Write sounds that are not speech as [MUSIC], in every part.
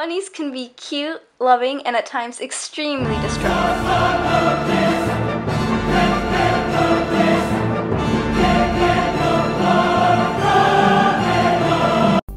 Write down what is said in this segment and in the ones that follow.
Bunnies can be cute, loving, and at times extremely destructive.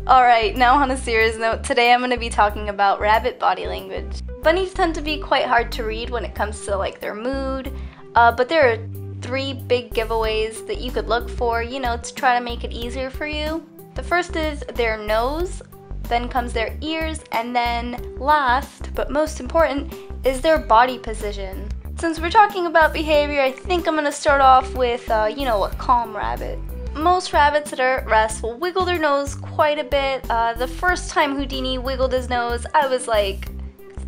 Alright, now on a serious note, today I'm going to be talking about rabbit body language. Bunnies tend to be quite hard to read when it comes to like their mood, uh, but there are three big giveaways that you could look for, you know, to try to make it easier for you. The first is their nose, then comes their ears, and then last, but most important, is their body position. Since we're talking about behavior, I think I'm to start off with, uh, you know, a calm rabbit. Most rabbits that are at rest will wiggle their nose quite a bit. Uh, the first time Houdini wiggled his nose, I was like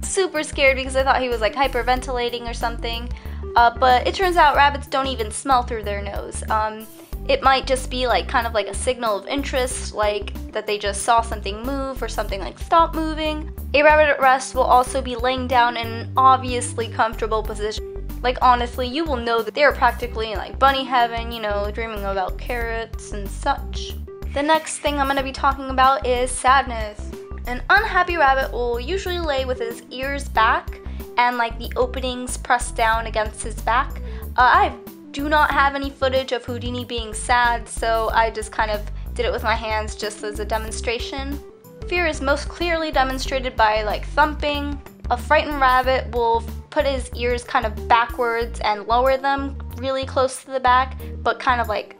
super scared because I thought he was like hyperventilating or something. Uh, but it turns out rabbits don't even smell through their nose. Um, it might just be like kind of like a signal of interest, like that they just saw something move or something like stop moving. A rabbit at rest will also be laying down in an obviously comfortable position like honestly, you will know that they are practically in like bunny heaven, you know, dreaming about carrots and such. The next thing I'm gonna be talking about is sadness. An unhappy rabbit will usually lay with his ears back and like the openings pressed down against his back. Uh, I do not have any footage of Houdini being sad, so I just kind of did it with my hands just as a demonstration. Fear is most clearly demonstrated by like thumping. A frightened rabbit will put his ears kind of backwards and lower them really close to the back, but kind of like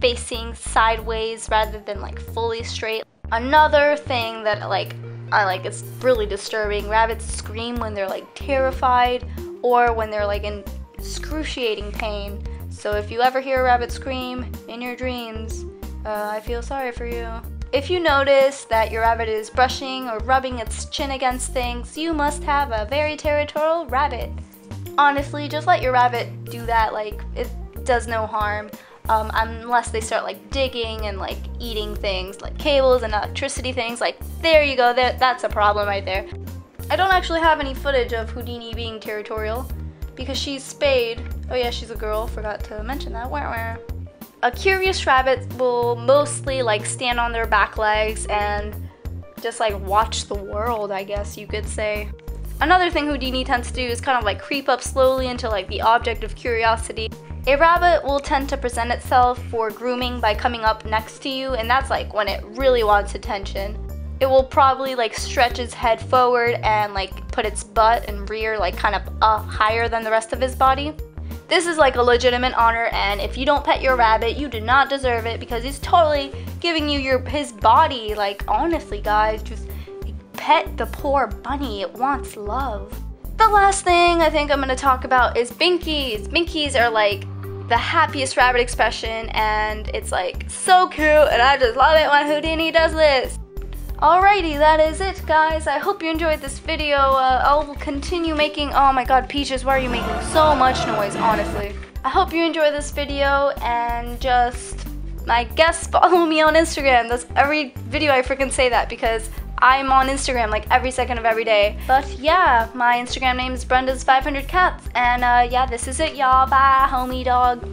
facing sideways rather than like fully straight. Another thing that like I like it's really disturbing. Rabbits scream when they're like terrified or when they're like in excruciating pain. So if you ever hear a rabbit scream in your dreams, uh, I feel sorry for you. If you notice that your rabbit is brushing or rubbing its chin against things, you must have a very territorial rabbit. Honestly, just let your rabbit do that, like, it does no harm. Um, unless they start like digging and like eating things like cables and electricity things like there you go that's a problem right there I don't actually have any footage of Houdini being territorial because she's spayed oh yeah she's a girl forgot to mention that a curious rabbit will mostly like stand on their back legs and just like watch the world, I guess you could say. Another thing Houdini tends to do is kind of like creep up slowly into like the object of curiosity. A rabbit will tend to present itself for grooming by coming up next to you and that's like when it really wants attention. It will probably like stretch its head forward and like put its butt and rear like kind of up higher than the rest of his body. This is like a legitimate honor and if you don't pet your rabbit, you do not deserve it because he's totally giving you your his body. Like honestly guys, just pet the poor bunny. It wants love. The last thing I think I'm going to talk about is binkies. Binkies are like the happiest rabbit expression and it's like so cute and I just love it when Houdini does this. Alrighty, that is it, guys. I hope you enjoyed this video. Uh, I'll continue making... Oh my god, Peaches, why are you making so much noise, honestly? I hope you enjoy this video, and just... I guess [LAUGHS] follow me on Instagram. That's every video I freaking say that, because I'm on Instagram like every second of every day. But yeah, my Instagram name is Brenda's 500 Cats. And uh, yeah, this is it, y'all. Bye, homie dog.